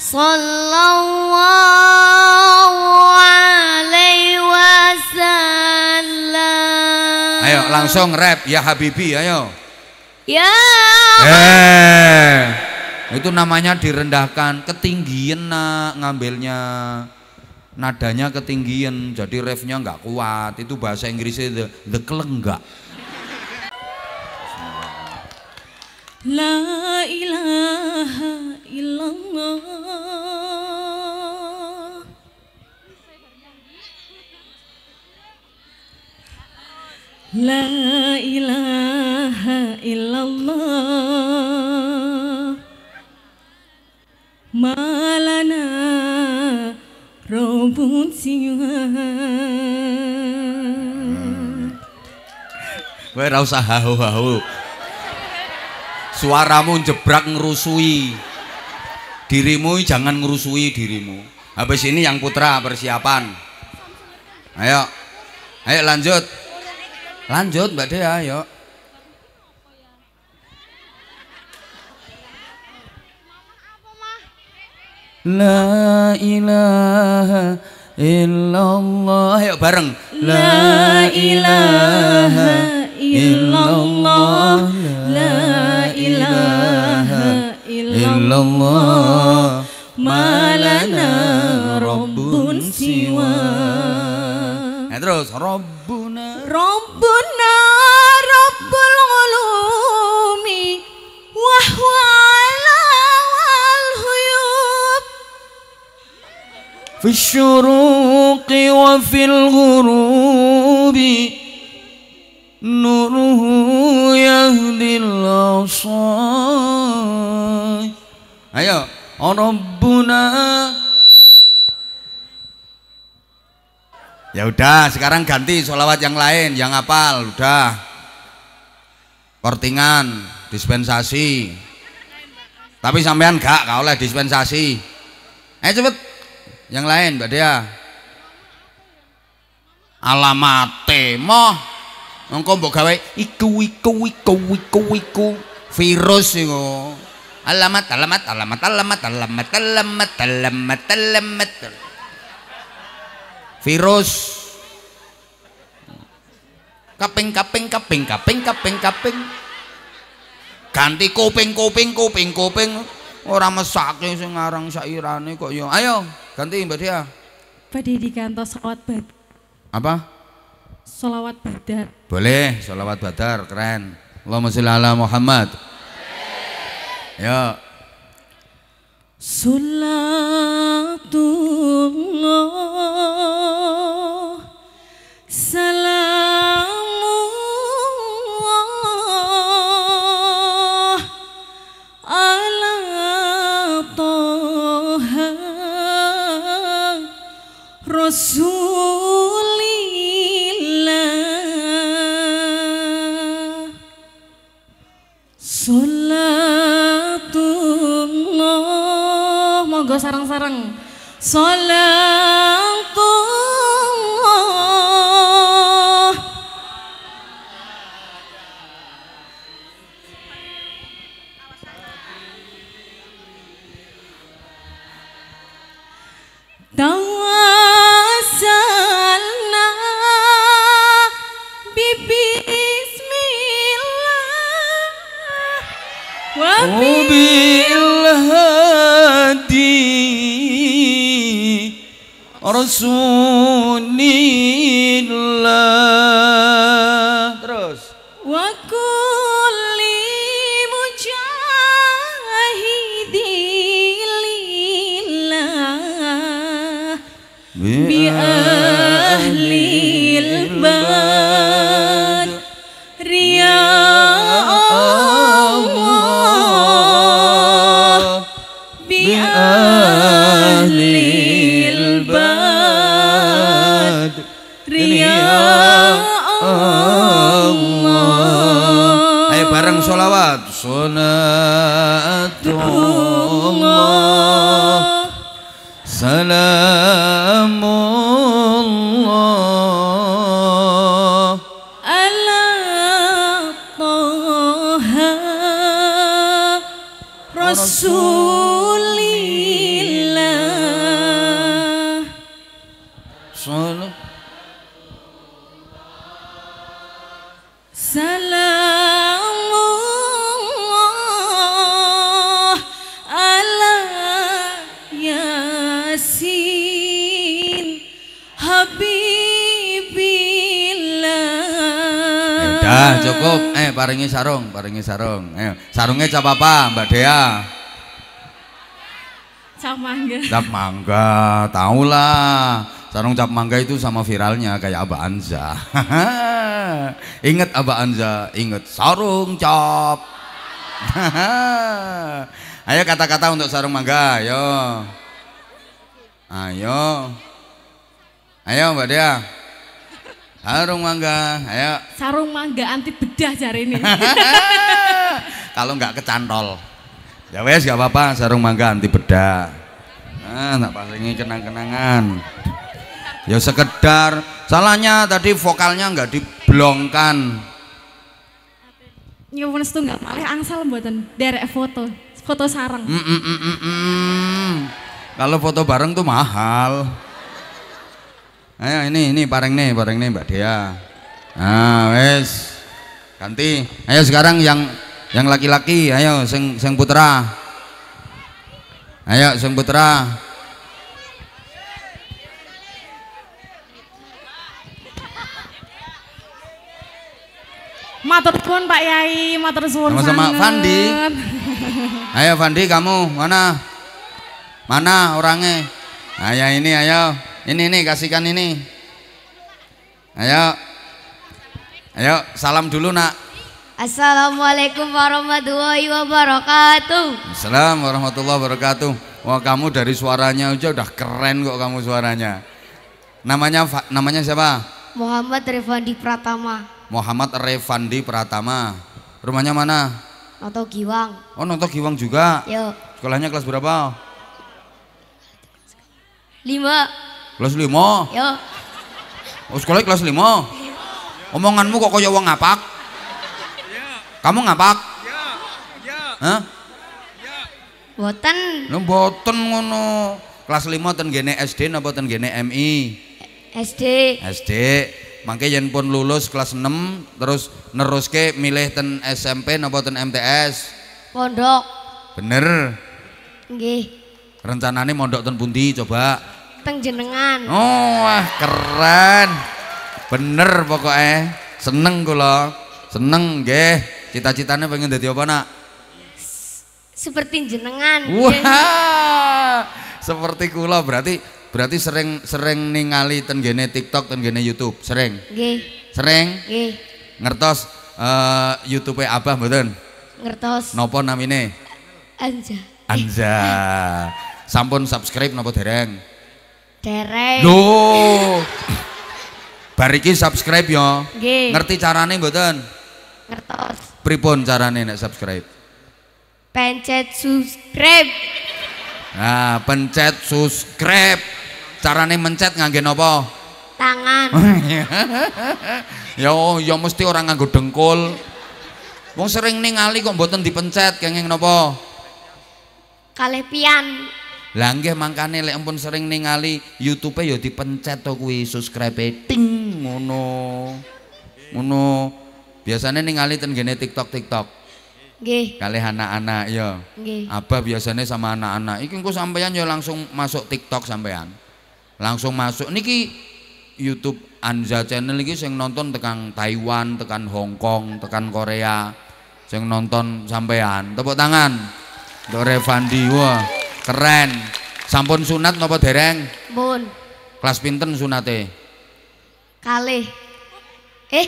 sallallahu alaihi wasallam Ayo langsung rap ya Habibi ayo. ya Eh. Itu namanya direndahkan, ketinggian nak ngambilnya. Nadanya ketinggian, jadi refnya nggak kuat. Itu bahasa Inggrisnya the, the kelenggak. La ilaha illallah La ilaha illallah Malana Robun siwa Kowe ora usah hahu-hahu. Suaramu jebrak ngerusui. Dirimu jangan ngerusui dirimu. Habis ini yang putra persiapan. Ayo. Ayo lanjut. Lanjut Mbak Dea, ayo. La ilaha illallah. Ayo bareng. La ilaha illallah La ilaha illallah Malana Rabbun siwa Nah, terus Rabbuna Rabbuna Rabbul Ulumi Fi syuruqi wa fil ghurubi Nuruhu yahdil asai Ayo Rabbuna Ya udah, sekarang ganti sholawat yang lain, yang apal, udah. Kortingan, dispensasi. Tapi sampean gak, gak oleh dispensasi. Eh cepet, yang lain Mbak Dea. Alamate moh. Engkau mbok gawe iku iku iku iku iku virus iku. Alamat alamat alamat alamat alamat alamat alamat alamat. alamat virus. Kaping kaping kaping kaping kaping kaping. Ganti kuping kuping kuping kuping. Ora mesake sing ngarang syairane kok yo ayo ganti Mbak Dia. Pendidikan atau salawat bad apa? Salawat badar. Boleh sholawat badar keren. Allahumma sholli ala Muhammad. Ya Salatullah صلاه 미 안. Paringi sarung, paringi sarung. Ayo, sarungnya cap apa, Mbak Dea? Cap mangga. Cap mangga, tahu lah. Sarung cap mangga itu sama viralnya kayak Aba Anza. ingat Aba Anza, ingat sarung cap. ayo kata-kata untuk sarung mangga, ayo. Ayo. Ayo Mbak Dea. Sarung mangga, ayo. Sarung mangga anti bedah jari ini. Kalau nggak kecantol. Ya wes gak apa-apa, sarung mangga anti bedah. Nah, tak palingi kenang-kenangan. Ya sekedar salahnya tadi vokalnya nggak diblongkan. Nyuwun setunggal malih angsal mboten derek foto. Foto sarang. Mm, mm, mm, mm, mm. Kalau foto bareng tuh mahal. Ayo ini ini pareng nih, pareng nih Mbak Dea. Nah, wes. Ganti. Ayo sekarang yang yang laki-laki, ayo sing sing putra. Ayo sing putra. Matur suwun Pak Yai, matur suwun Sama-sama. Fandi. Ayo Fandi kamu mana? Mana orangnya? Ayo ini ayo. Ini ini kasihkan ini. Ayo. Ayo salam dulu nak. Assalamualaikum warahmatullahi wabarakatuh. Assalamualaikum warahmatullahi wabarakatuh. Wah kamu dari suaranya aja udah keren kok kamu suaranya. Namanya namanya siapa? Muhammad Revandi Pratama Muhammad Revandi Pratama. Rumahnya mana? atau Giwang. Oh nonton Giwang juga. Yo, Sekolahnya kelas berapa? lima. Kelas 5. Yo, Oh sekolah kelas 5. Omonganmu kok kaya wong ngapak? Kamu ngapak? Hah? boten Lho mboten ngono. Kelas 5 ten gene SD napa ten gene MI? SD. SD. Mangke yen pun lulus kelas 6 terus neruske milih ten SMP napa ten MTS? Pondok. Bener. Nggih, Rencanane mondok ten pundi coba? Teng jenengan. Oh, wah keren. Bener pokoknya. Seneng kula. Seneng nggih. Cita-citane pengen dadi apa, Nak? Seperti jenengan. Wah. Seperti kula berarti berarti sering sering ningali ten gene TikTok ten gene YouTube. Sering. Nggih, Sering nggih. ngertos eh YouTube Abah mboten? Ngertos. Napa namine? Anja. Anza. Sampun subscribe napa dereng? Dereng. Loh. Bar iki subscribe ya. Nggih. Ngerti carane mboten? Ngertos. Pripun carane nek subscribe? Pencet subscribe. Nah, pencet subscribe. Carane mencet ngangge napa? Tangan. ya ya mesti orang nganggo dengkul. Wong sering ningali kok mboten dipencet kenging napa? Kalih pian. Lah nggih mangkane lek ampun sering ningali YouTube ya dipencet to kuwi subscribe ting ngono. Ngono. Biasanya ningali ten gene TikTok TikTok Nggih, kalih anak-anak ya. nggih. Abah biasanya sama anak-anak. Iki engko sampean ya langsung masuk TikTok sampean. Langsung masuk niki YouTube Anza channel iki sing nonton tekan Taiwan, tekan Hong Kong, tekan Korea. Sing nonton sampean. Tepuk tangan. Untuk Revandi. Wah, keren. Sampun sunat napa dereng? Bun. Kelas pinten sunate? Kalih. Eh.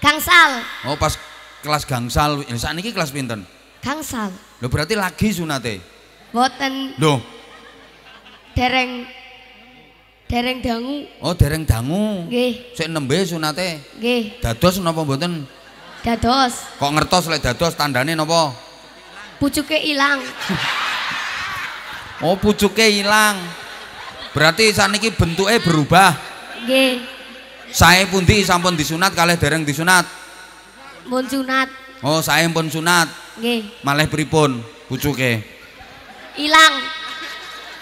Gangsal. Oh, pas kelas gangsal. Ini saat ini kelas pinten? Gangsal. Loh berarti lagi sunate. Boten Loh, dereng dereng dangu. oh dereng dangu. Nggih, Sik nembe sunate. nggih. Dados napa mboten? Dados. Kok ngertos lek dados tandane napa? Pucuke ilang. Oh, pucuke ilang. Berarti saniki bentuke berubah. Nggih. Sae pundi sampun disunat kalih dereng disunat? Mun sunat. Oh, sae pun sunat. Nggih. Malih pripun pucuke? Ilang.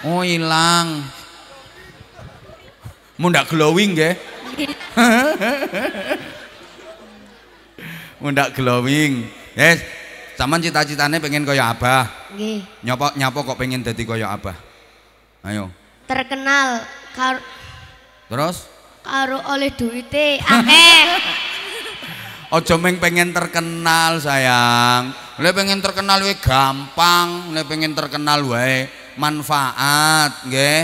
Oh, ilang. Mundak glowing nggih. Nggih. Mundak glowing. Yes, sampean cita-citane pengen kaya Abah. Nggih. Nyapa nyapa kok pengen dadi kaya Abah? Ayo. Terkenal karo Terus? karo oleh duwite akeh. Ojo meng pengen terkenal sayang. Lek pengen terkenal wae gampang, lek pengen terkenal wae manfaat, nggih.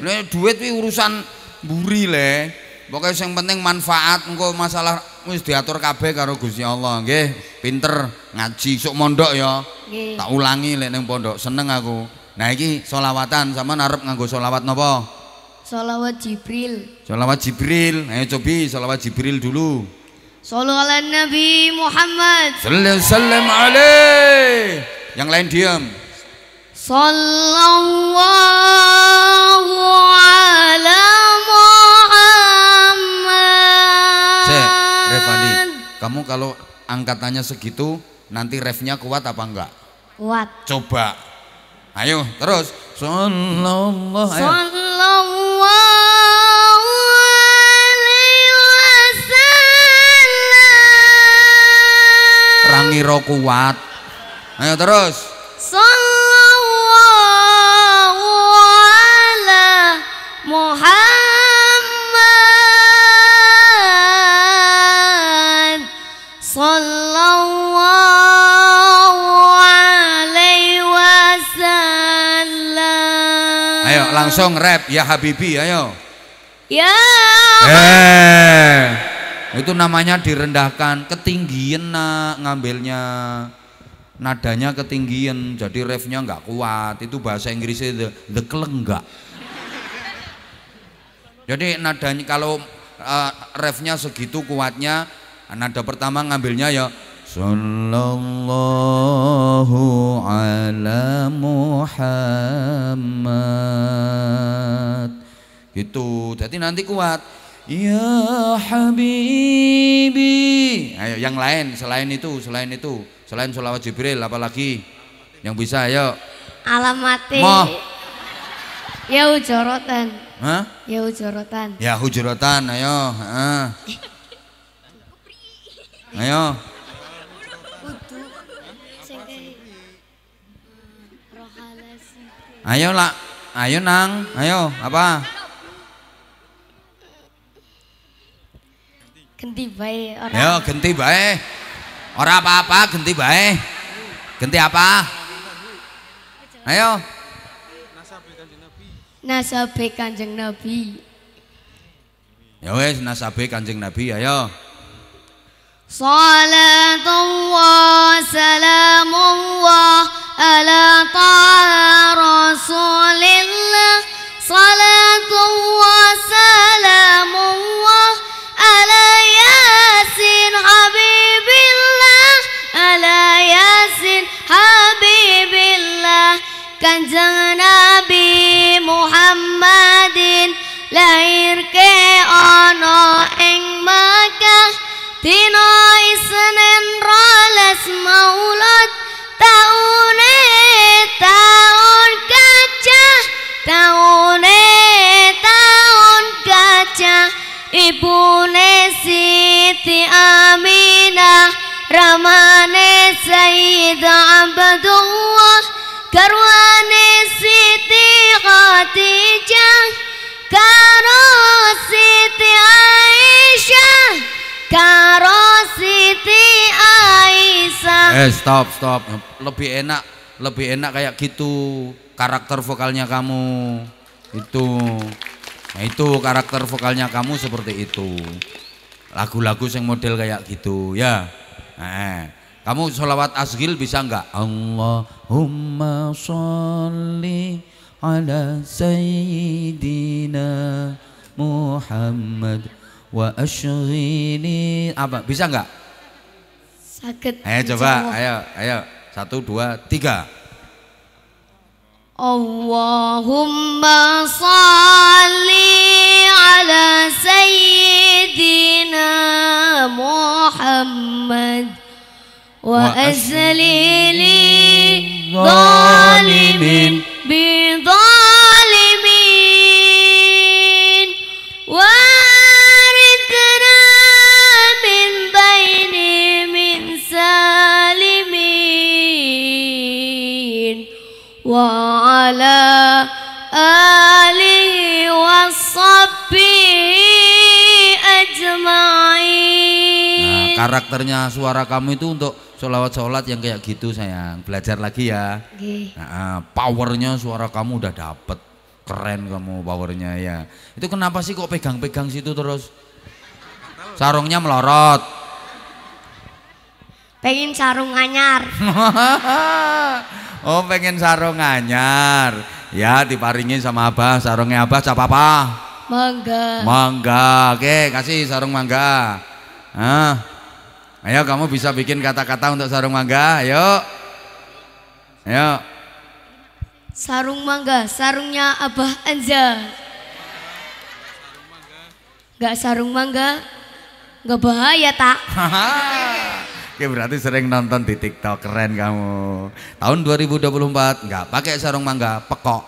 Lek duit kuwi urusan mburi le. Pokoke sing penting manfaat engko masalah wis diatur kabeh karo Gusti Allah, nggih. Pinter ngaji sok mondok ya. Nggih. Tak ulangi lek ning pondok seneng aku. Nah iki solawatan sama arep nganggo solawat napa? Salawat Jibril. Solawat Jibril. Ayo cobi solawat Jibril dulu. Sallu ala Nabi Muhammad. Sallallahu sallam alaih. Yang lain diam. Sallallahu kamu kalau angkatannya segitu nanti refnya kuat apa enggak? Kuat. Coba. Ayo, terus. Sallallahu ayo. Sallallahu alaihi wasallam. Rangira kuat. Ayo terus. Sallallahu langsung rap ya Habibi, ayo. Ya Eh. Itu namanya direndahkan, ketinggian nak ngambilnya. Nadanya ketinggian, jadi refnya nggak kuat. Itu bahasa Inggrisnya the, the kelenggak. Jadi nadanya kalau eh, refnya segitu kuatnya, nada pertama ngambilnya ya Sallallahu ala Muhammad. Gitu. Jadi nanti kuat. Ya habibi. Ayo yang lain selain itu selain itu. Selain sholawat jibril apalagi? Yang bisa ayo. Alamati Moh. Ya ujorotan Hah? Ya ujorotan ya hujuratan ayo. Heeh. ayo Kudu Sing kayak Rohalasi ayo lah. Ayo nang. Ayo apa? Ganti bae orang ayo ganti bae. Ora apa-apa ganti bae. Ganti apa? Ayo. Nasabe kanjeng Nabi. Ya wes nasabe kanjeng nabi ayo. Salatullah salamullah على طاعة رسول الله صلاة وسلام على ياسين حبيب الله على ياسين حبيب الله كنزنا Dino isnin roles مولد taun karo Siti Aisyah. Eh stop stop. Lebih enak lebih enak kayak gitu karakter vokalnya kamu. Itu. Nah itu karakter vokalnya kamu seperti itu. Lagu-lagu yang model kayak gitu ya. Eh kamu sholawat asgil bisa nggak? Allahumma sholli ala sayyidina Muhammad wa ashghini apa bisa nggak Sakit Ayo coba, ayo, ayo. Satu, dua, tiga. Allahumma salli ala sayyidina Muhammad wa Wa azlili karakternya suara kamu itu untuk sholawat-sholat yang kayak gitu sayang. Belajar lagi ya. Nah, powernya suara kamu udah dapet. Keren kamu powernya ya. Itu kenapa sih kok pegang-pegang situ terus? Sarungnya melorot. Pengen sarung anyar. oh pengen sarung anyar. Ya diparingin sama abah. Sarungnya abah cap apa? Mangga. Mangga, oke kasih sarung mangga. Ah, ayo kamu bisa bikin kata-kata untuk sarung mangga, ayo. Ayo, Sarung mangga, sarungnya Abah Anza. Gak sarung mangga, gak bahaya tak? Oke berarti sering nonton di TikTok keren kamu. Tahun 2024 nggak pakai sarung mangga, pekok.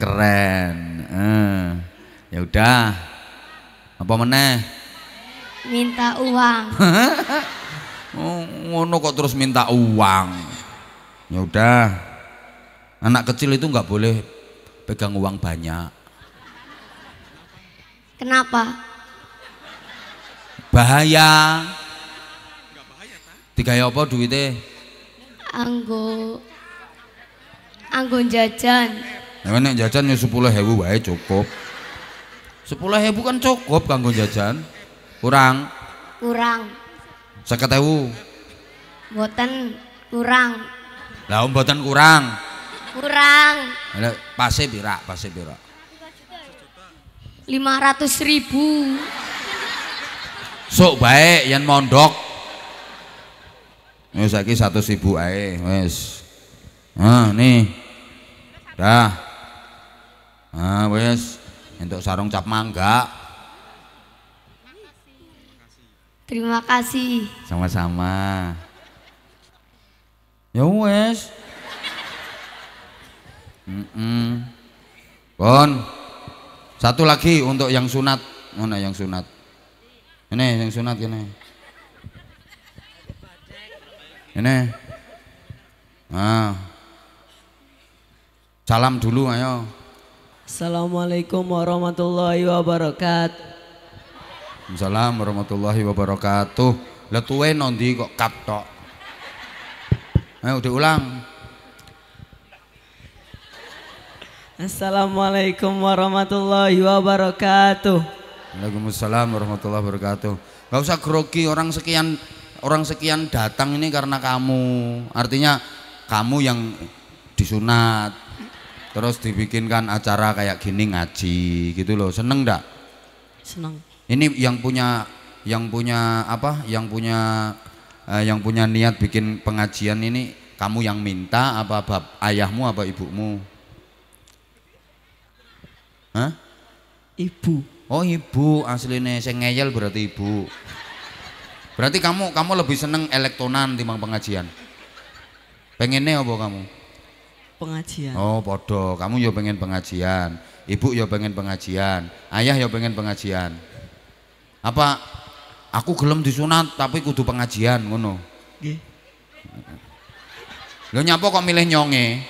Keren. Eh. Ya udah. Apa meneh? Minta uang. Oh, ngono kok terus minta uang. Ya udah. Anak kecil itu nggak boleh pegang uang banyak. Kenapa? Bahaya. Digawe apa duitnya? Anggo Anggo jajan. Nah, nek jajan ya 10.000 wae cukup. 10.000 kan cukup kanggo jajan. Kurang Kurang. 50.000. Boten kurang. Lah mboten kurang. Kurang. Lah pase pira? Pase pira? 500 ribu. Sok baik yen mondok. Ya saiki 100.000 ae wis. Nah, nih. Dah. Nah, wis. Untuk sarung cap mangga. Terima kasih. Sama-sama. Ya wes. Mm-mm. Bon. Satu lagi untuk yang sunat. Mana yang sunat? Ini yang sunat ini. Ini. Nah. Salam dulu ayo. Assalamualaikum warahmatullahi wabarakatuh. Assalamualaikum warahmatullahi wabarakatuh. Lah tuwe nondi kok kap tok. Ayo diulang. Assalamualaikum warahmatullahi wabarakatuh. Waalaikumsalam warahmatullahi wabarakatuh. Gak usah grogi orang sekian orang sekian datang ini karena kamu. Artinya kamu yang disunat. Terus dibikinkan acara kayak gini ngaji gitu loh. Seneng ndak? Senang. Ini yang punya yang punya apa? Yang punya eh, yang punya niat bikin pengajian ini kamu yang minta apa bab ayahmu apa ibumu? Hah? Ibu. Oh ibu aslinya saya ngeyel berarti ibu. Berarti kamu kamu lebih seneng elektonan timbang pengajian. Pengennya apa kamu? Pengajian. Oh podo, kamu ya pengen pengajian. Ibu ya pengen pengajian. Ayah ya pengen pengajian. Apa? Aku gelem disunat tapi kudu pengajian ngono. Nggih. Lo nyapa kok milih nyonge?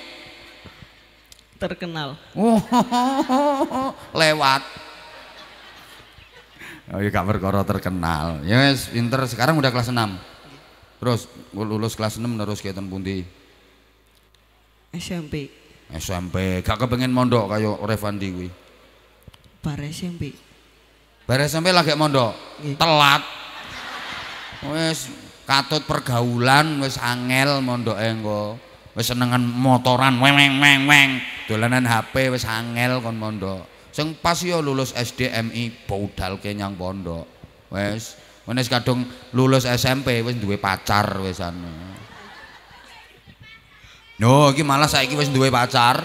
Terkenal. Oh, lewat. Oh iya gak perkara terkenal. Ya wis pinter sekarang udah kelas 6. Terus lulus kelas 6 terus kegiatan pundi? SMP. SMP. Gak kepengen mondok kayak Revandi kuwi. Bar SMP. Bar SMP lagi mondok. Telat. Wis katut pergaulan wis angel mondoke engko. Wis senengan motoran weng weng weng weng. Dolanan HP wis angel kon mondok. Sing pas yo lulus SD MI budalke nyang pondok. Wis wis kadung lulus SMP wis duwe pacar wis anu. No, iki malah saiki wis duwe pacar.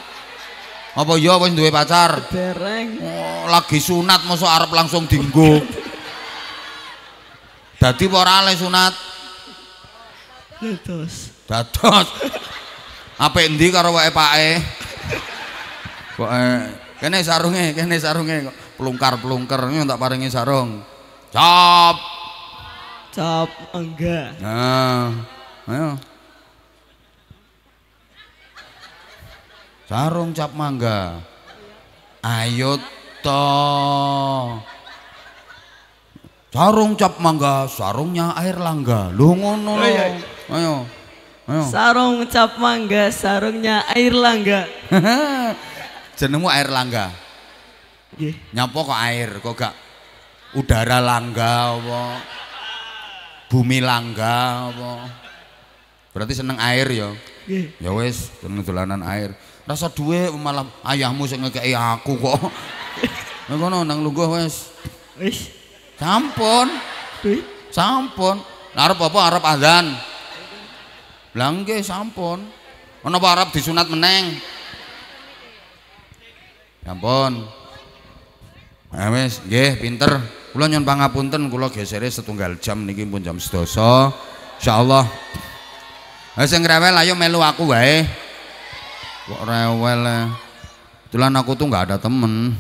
Apa iya wis duwe pacar? Dereng. Oh, lagi sunat mosok arep langsung dinggo. Dadi apa ora le sunat? Ledos. Dados. Apik endi karo wae pake? Kok eh, kene sarunge, kene sarunge kok plungkar-plungker ini tak paringi sarung. Cop. Cap enggak. Nah, ayo. Sarung cap mangga. Ayo to. Sarung cap mangga, sarungnya air langga. Lu ngono. Oh, iya. Ayo. Ayo. Sarung cap mangga, sarungnya air langga. Jenengmu air langga. Nggih. Nyapa kok air, kok gak udara langga apa? Bumi langga apa? Berarti seneng air ya. Nggih. Ya wis, seneng dolanan air. Rasa duwe malah ayahmu sing ngekeki aku kok. Ngono nang lungguh wis. Wis. Sampun, sampun. Arep apa arep azan? Lah nggih sampun. Ana apa arep disunat meneng? Sampun. Ya wis, nggih pinter. Kula nyuwun pangapunten kula gesere setunggal jam niki pun jam 12. Insyaallah. Ha sing rewel ayo melu aku wae. Kok rewel. eh. Tulan aku tuh nggak ada temen.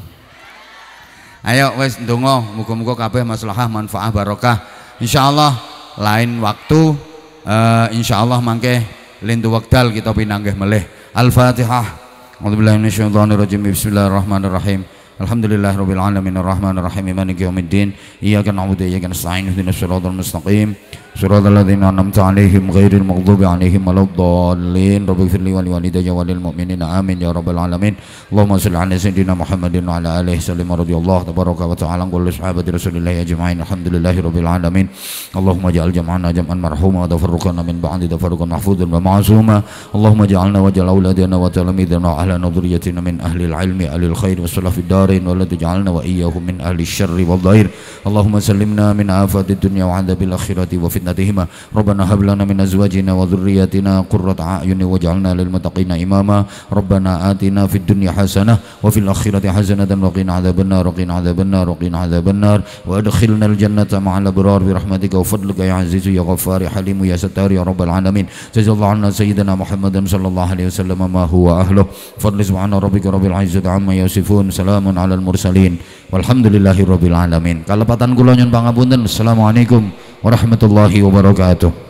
Ayo wes ndonga muga-muga kabeh maslahah manfaah barokah. Insyaallah lain waktu eh insyaallah mangke lintu wekdal kita pinanggih melih. Al-Fatihah. Bismillahirrahmanirrahim. Alhamdulillahirabbil alamin arrahmanir rahim maliki yaumiddin. Iyyaka na'budu wa iyyaka nasta'in ihdinas siratal mustaqim. صراط الذين أنعمت عليهم غير المغضوب عليهم ولا الضالين. رب اغفر لي ولوالدي وللمؤمنين. آمين يا رب العالمين. اللهم صل على سيدنا محمد وعلى آله وسلم رضي الله تبارك وتعالى عن كل صحابة رسول الله أجمعين. الحمد لله رب العالمين. اللهم اجعل جمعنا جمعا مرحوما وتفرقنا من بعد تفرقا محفوظا ومعصوما. اللهم اجعلنا واجعل أولادنا وتلاميذنا وأهل نظريتنا من أهل العلم أهل الخير والصلاح في الدارين ولا تجعلنا وإياهم من أهل الشر والضير. اللهم سلمنا من آفات الدنيا وعذاب الآخرة وفتنة بفتنتهما ربنا هب لنا من أزواجنا وذرياتنا قرة أعين واجعلنا للمتقين إماما. ربنا آتنا في الدنيا حسنة وفي الآخرة حسنة وقنا عذاب النار وقنا عذاب النار وقنا عذاب النار. وأدخلنا الجنة مع الأبرار برحمتك وفضلك يا عزيز يا غفار يا حليم يا ستار يا رب العالمين. جزا الله عنا سيدنا محمد صلى الله عليه وسلم ما هو أهله. فضل سبحان ربك رب العزة عما يصفون. سلام على المرسلين. Huwa ahluh. Fadli subhana rabbika rabbil izzati amma yasifun. Salamun alal mursalin. Walhamdulillahi rabbil alamin. Kalepatan kula nyun pangapunten. Assalamualaikum warahmatullahi wabarakatuh.